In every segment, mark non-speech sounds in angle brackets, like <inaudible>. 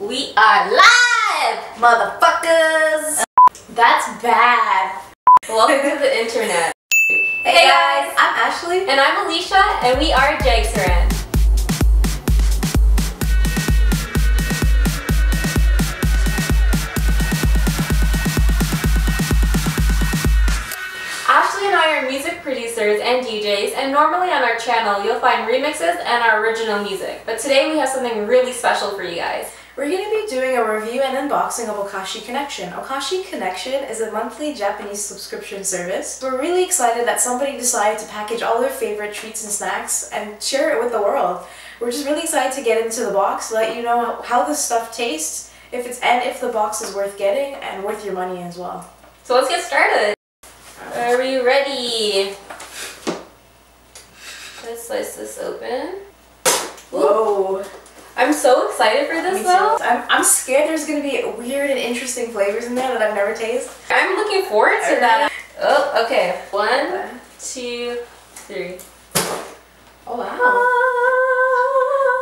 We are live, motherfuckers! That's bad. Welcome to the internet. Hey, Hey, guys, I'm Ashley. And I'm Alicia, and we are Jagsarran. Ashley and I are music producers and DJs, and normally on our channel you'll find remixes and our original music. But today we have something really special for you guys. We're going to be doing a review and unboxing of Okashi Connection. Okashi Connection is a monthly Japanese subscription service. We're really excited that somebody decided to package all their favorite treats and snacks and share it with the world. We're just really excited to get into the box, let you know how this stuff tastes, if it's and if the box is worth getting and worth your money as well. So let's get started. Are we ready? Let's slice this open. Whoa. I'm so excited for this Me too. though. I'm, I'm scared there's going to be weird and interesting flavors in there that I've never tasted. I'm looking forward to that. Oh, okay. One, two, three. Oh wow. Ah.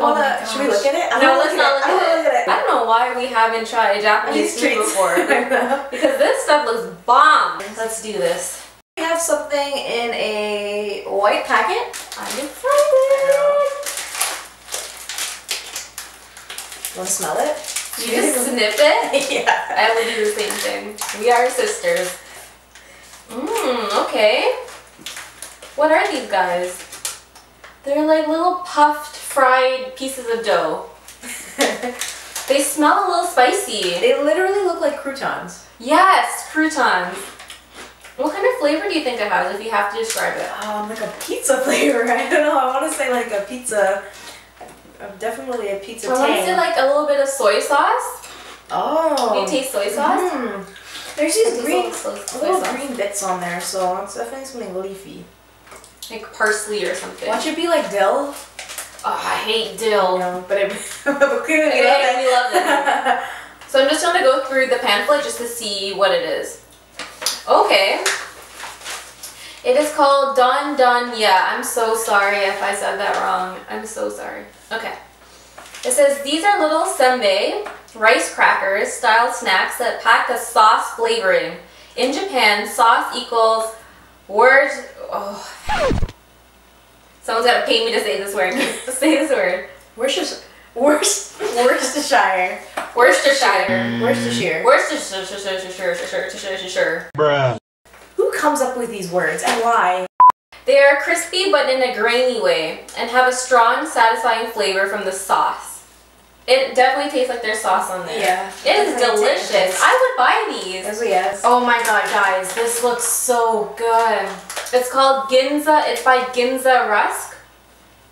Oh Hold should we look at it? I No, let's not look I wanna at it. I don't know why we haven't tried Japanese food before. <laughs> Because this stuff looks bomb. Let's do this. We have something in a white packet. I'm excited. Want to smell it? You just snip it. <laughs> yeah. I will do the same thing. We are sisters. Mmm, okay. What are these guys? They're like little puffed, fried pieces of dough. <laughs> They smell a little spicy. they literally look like croutons. Yes, croutons. What kind of flavor do you think it has if you have to describe it? Um, like a pizza <laughs> flavor. I don't know. I want to say like a pizza. Uh, Definitely a pizza I want to like a little bit of soy sauce. oh. Can you taste soy sauce? Mm. There's It these green, soy little green bits on there, so it's definitely something leafy. Like parsley or something. Watch it be like dill. Oh, I hate dill. No, but it. <laughs> but clearly you Okay, love we love it. <laughs> So I'm just gonna go through the pamphlet just to see what it is. Okay. It is called Don Don Ya. I'm so sorry if I said that wrong. I'm so sorry. Okay. It says these are little sembe rice crackers style snacks that pack a sauce flavoring. In Japan, sauce equals words. Oh. Someone's gotta pay me to say this word. <laughs> say this word. Worcestershire. Worcest- Worcestershire. Worcestershire. Worcestershire. Worcestershire. Bruh. Who comes up with these words and why? They are crispy but in a grainy way and have a strong, satisfying flavor from the sauce. It definitely tastes like there's sauce on there. Yeah. It is delicious. I would buy these. Yes, yes. Oh my god, guys, this looks so good. It's called Ginza. It's by Ginza Rusk.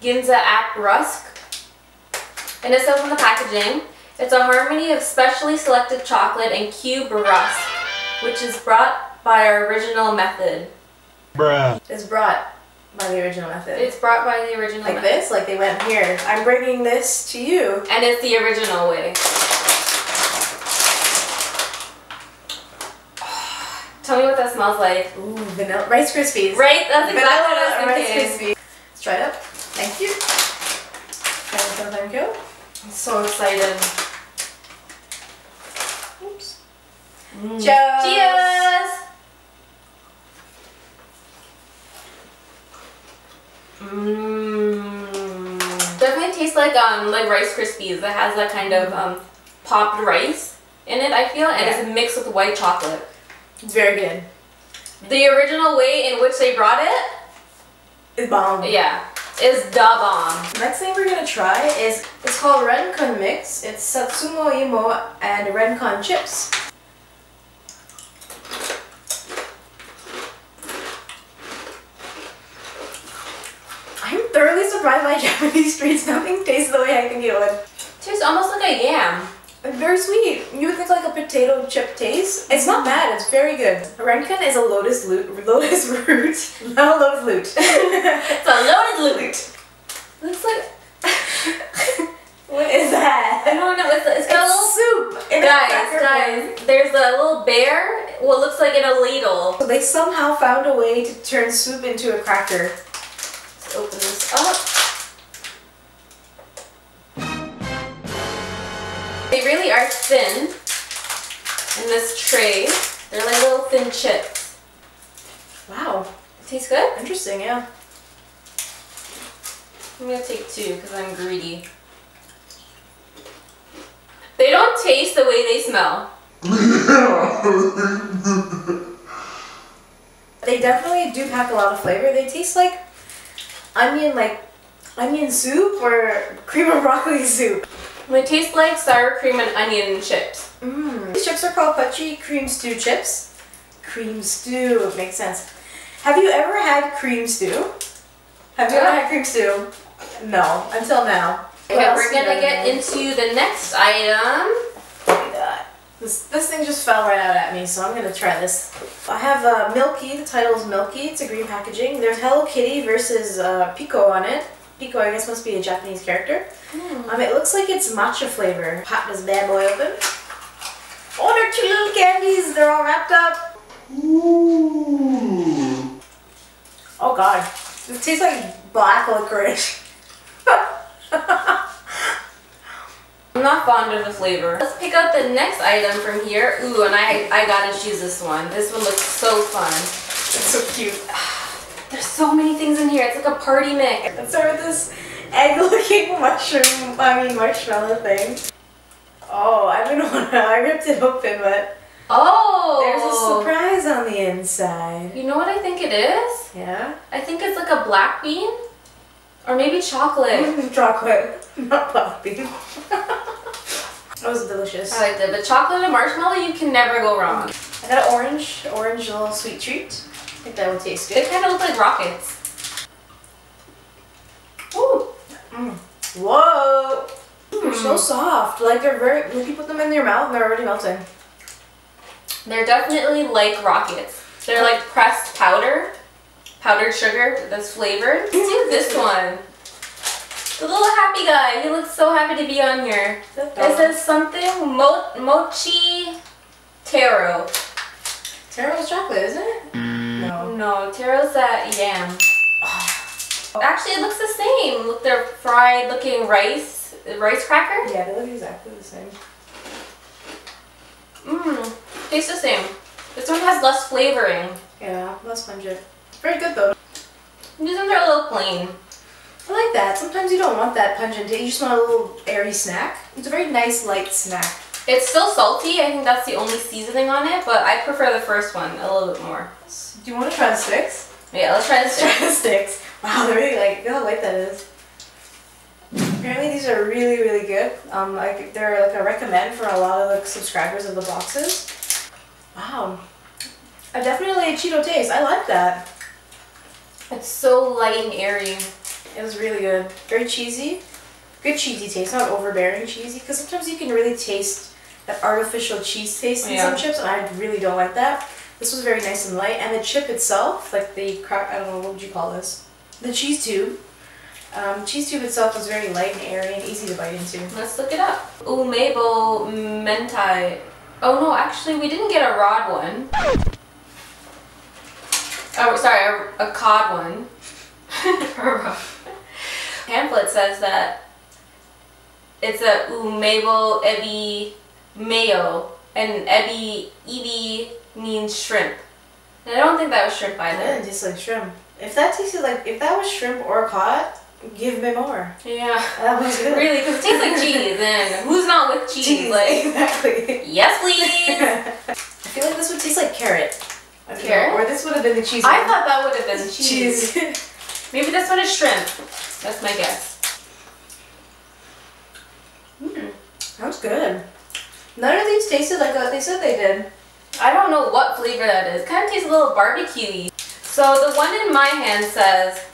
Ginza App Rusk. And it says on the packaging, it's a harmony of specially selected chocolate and cube rusk, which is brought by our original method. Bruh. It's brought by the original method. It's brought by the original like method. this, like they went here. I'm bringing this to you. And it's the original way. <sighs> Tell me what that smells like. Ooh, vanilla Rice Krispies. Right? That's exactly what I Vanilla was Rice thinking. Krispies. Let's try it up. Thank you. Thank you, thank you. I'm so excited. Oops. Mm. Cheers. Cheers! Mmm. Definitely tastes like um like Rice Krispies. It has that kind of um popped rice in it. I feel, and it's mixed with white chocolate. It's very good. The original way in which they brought It's bomb. yeah, is da bomb. Next thing we're gonna try is it's called Renkon Mix. It's Satsuma Imo and Renkon chips. Thoroughly surprised by <laughs> Japanese treats. Nothing tastes the way I think it would. Tastes almost like a yam. Very sweet. You would think like a potato chip taste. It's not bad. It's very good. Renkon is a lotus root. Lotus <laughs> root. Not a lotus root. <laughs> It's a loaded loot. Looks like what is that? I don't know. It's, it's got a little soup. guys, guys. There's a little bear. What looks like in a ladle. So they somehow found a way to turn soup into a cracker. Let's open this up. They really are thin in this tray. They're like little thin chips. Wow. Tastes good? Interesting, yeah. I'm gonna take two because I'm greedy. They don't taste the way they smell. <laughs> They definitely do pack a lot of flavor. They taste like onion, like onion soup or cream of broccoli soup. They taste like sour cream and onion chips. Mmm. These chips are called Puchi cream stew chips. Cream stew makes sense. Have you ever had cream stew? Have you ever had cream stew? No, until now. What Okay, we're gonna get into the next item. This, this thing just fell right out at me, so I'm gonna try this. I have uh, Milky, the title is Milky, it's a green packaging. There's Hello Kitty versus uh, Pico on it. Pico, I guess, must be a Japanese character. Um, it looks like it's matcha flavor. Pop this bad boy open. Oh, they're cute little candies, they're all wrapped up. Oh god, this tastes like black licorice. <laughs> I'm not fond of the flavor. Let's pick out the next item from here. Ooh, and I I gotta choose this one. This one looks so fun. It's so cute. <sighs> There's so many things in here. It's like a party mix. Let's start with this egg-looking <laughs> mushroom, I mean marshmallow thing. Oh, I don't know. <laughs> I ripped it open, but Oh! there's a surprise on the inside. You know what I think it is? Yeah? I think it's like a black bean. Or maybe chocolate. <laughs> Chocolate, not bean. <laughs> that was delicious. I liked it. But chocolate and marshmallow, you can never go wrong. I got an orange, orange little sweet treat. I think that would taste good. They kind of look like rockets. Ooh. Whoa! They're Hmm. so soft. Like they're very. Like you put them in your mouth and they're already melting. They're definitely like rockets. They're like pressed powder, powdered sugar that's flavored. Let's do this one. The little happy guy. He looks so happy to be on here. It says something mo- mochi taro. Taro's chocolate, isn't it? Mm. No. No, taro's that yam. Actually, it looks the same. Look, they're fried looking rice, rice cracker. Yeah, they look exactly the same. Mmm, tastes the same. This one has less flavoring. Yeah, less pungent. Very good though. These ones are a little plain. I like that. Sometimes you don't want that pungent taste. You just want a little airy snack. It's a very nice light snack. It's still salty. I think that's the only seasoning on it, but I prefer the first one a little bit more. Do you want to try the sticks? Yeah, let's try this. <laughs> Try the sticks. Wow, they're really like, look how light that is. Apparently these are really, really good. Um, like they're like a recommend for a lot of the subscribers of the boxes. Wow. I definitely a Cheeto taste. I like that. It's so light and airy. It was really good. Very cheesy. Good cheesy taste, not overbearing cheesy. Because sometimes you can really taste that artificial cheese taste in Yeah. some chips, and I really don't like that. This was very nice and light, and the chip itself, like the crack, I don't know what would you call this, the cheese tube. Um, cheese tube itself was very light and airy and easy to bite into. Let's look it up. Umaibo mentai. Oh no, actually we didn't get a rod one. Oh, sorry, a, a cod one. <laughs> Pamphlet says that it's a umaibo ebi mayo, and ebi ebi means shrimp. And I don't think that was shrimp either. didn't taste like shrimp. If that tasted like, if that was shrimp or cod, give me more. Yeah. That was <laughs> good. Really, because it tastes like cheese, <laughs> and who's not with cheese? Cheese, Like, exactly. yes, please. I feel like this would taste like carrot. I don't? Or this would have been the cheese. I one. thought that would have been <laughs> cheese. cheese. <laughs> Maybe this one is shrimp. That's my guess. Mm. Sounds good. None of these tasted like what they said they did. I don't know what flavor that is. Kind of tastes a little barbecue So the one in my hand says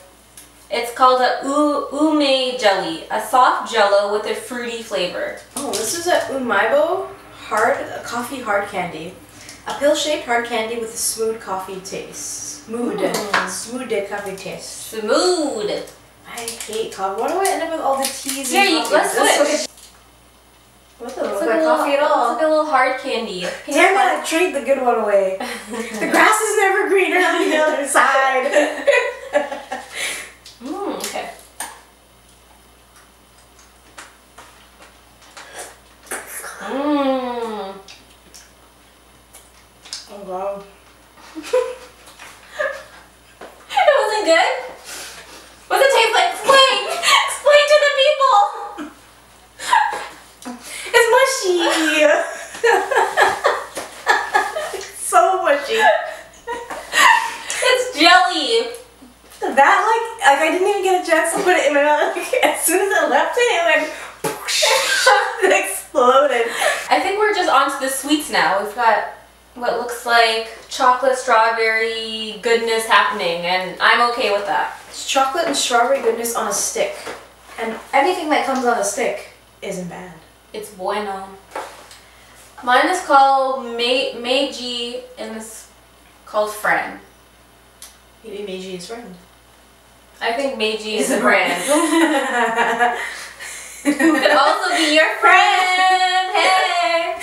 it's called a umai jelly, a soft jello with a fruity flavor. Oh, this is a Umaibo hard a coffee hard candy. A pill-shaped hard candy with a smooth coffee taste. Smooth. Mm. Smooth coffee taste. Smooth. I hate coffee. Why do I end up with all the teas Here, and you- coffee? let's switch. What the? It's like, a little, coffee at it's all. like a little hard candy. <laughs> Damn it, I trade the good one away. <laughs> the grass is never greener on the other <laughs> side. Mm, okay. Wow. <laughs> It wasn't good? What's it taste like? Explain! Explain to the people! It's mushy. <laughs> so mushy. It's jelly! That like like I didn't even get a chance to put it in my mouth. <laughs> Like, as soon as I left it, it went it exploded. I think we're just onto the sweets now. We've got what looks like chocolate strawberry goodness happening, and I'm okay with that. It's chocolate and strawberry goodness on a stick, and anything that comes on a stick isn't bad. It's bueno. Mine is called Mei- Meiji, and it's called Friend. Maybe Meiji is friend. I think Meiji <laughs> is a brand. Who <laughs> could also be your friend? Hey!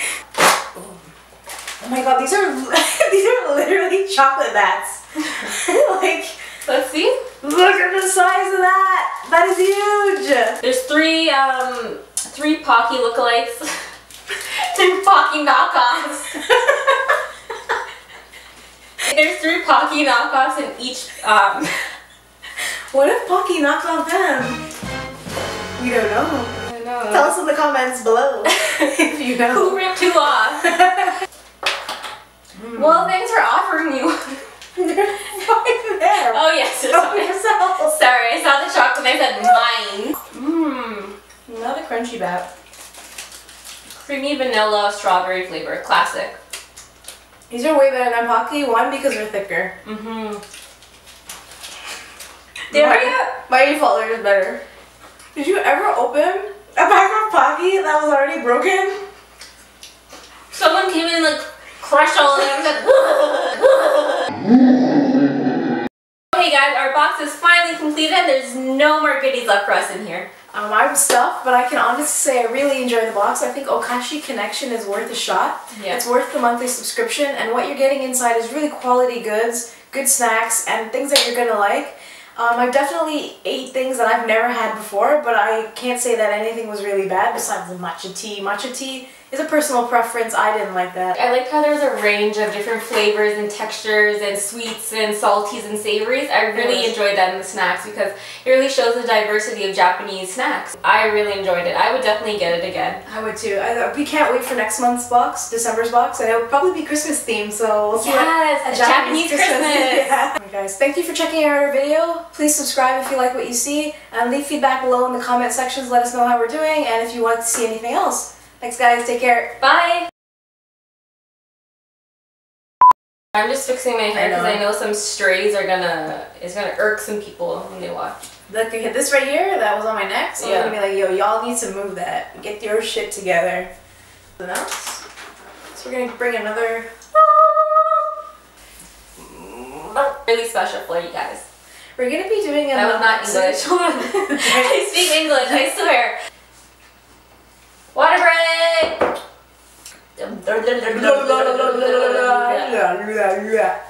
Oh my god, these are <laughs> these are literally chocolate bats. <laughs> like, Let's see. look at the size of that. That is huge. There's three um three Pocky lookalikes. <laughs> three Pocky knockoffs. There's three Pocky knockoffs in each um What if Pocky knocked off them? We don't know. I don't know. Tell us in the comments below if you know. Who ripped who off? Well, thanks for offering you. They're right there. Oh yes, Help yourself. Sorry, I saw the chocolate and I said mine. Mmm. Not a crunchy bat. Creamy vanilla strawberry flavor, classic. These are way better than Pocky. One because they're thicker. Mm-hmm. There my, go. default, they're just better. Did you ever open a pack of Pocky that was already broken? Someone came in like crushed all of them <laughs> Hey guys, our box is finally completed. There's no more goodies left for us in here. Um, I'm stuffed, but I can honestly say I really enjoy the box. I think Okashi Connection is worth a shot. Yeah. It's worth the monthly subscription, and what you're getting inside is really quality goods, good snacks, and things that you're gonna like. Um, I've definitely ate things that I've never had before, but I can't say that anything was really bad besides the matcha tea. Matcha tea is a personal preference. I didn't like that. I liked how there's a range of different flavors and textures and sweets and salties and savories. I really enjoyed that in the snacks because it really shows the diversity of Japanese snacks. I really enjoyed it. I would definitely get it again. I would too. I, we can't wait for next month's box, December's box, and it'll probably be Christmas themed, so we'll see what Yes, a a Japanese Christmas. <laughs> yeah. Alright, guys, thank you for checking out our video. Please subscribe if you like what you see, and leave feedback below in the comment sections. Let us know how we're doing, and if you want to see anything else. Thanks, guys. Take care. Bye. I'm just fixing my hair because I know some strays are gonna it's gonna irk some people when they watch. Look, I hit this right here. That was on my neck, so Yeah. I'm gonna be like, yo, y'all need to move that. Get your shit together. Something else. So we're gonna bring another. Really special for you guys. We're gonna be doing a. That was not <laughs> English. <laughs> I speak English, I swear. Water break!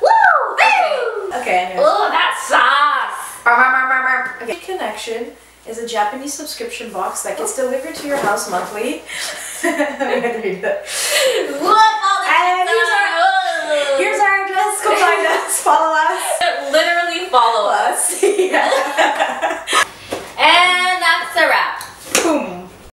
Woo! Okay. Okay. anyways. Oh, that sauce! Okay. Connection is a Japanese subscription box that gets delivered to your house monthly. I'm gonna read that. Look, all the And here's our, Here's our address. Come find <laughs> us. Follow us. Literally follow us. Us. <laughs> yeah. And